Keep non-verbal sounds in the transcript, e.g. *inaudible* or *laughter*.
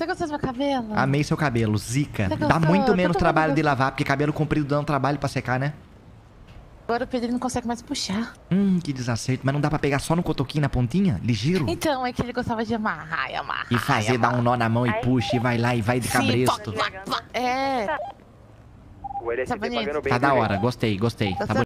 Você gostou do meu cabelo? Amei seu cabelo, zica. Dá muito menos trabalho de lavar, porque cabelo comprido dá um trabalho pra secar, né? Agora o Pedro não consegue mais puxar. Hum, que desacerto. Mas não dá pra pegar só no cotoquinho, na pontinha? Ligeiro? *laughs* Então, é que ele gostava de amarrar e amarrar. E fazer, dar um nó na mão e puxa, e vai lá e vai de cabresto. pá. É. O LSD Tá Tá da hora, gostei, gostei. Tá, tá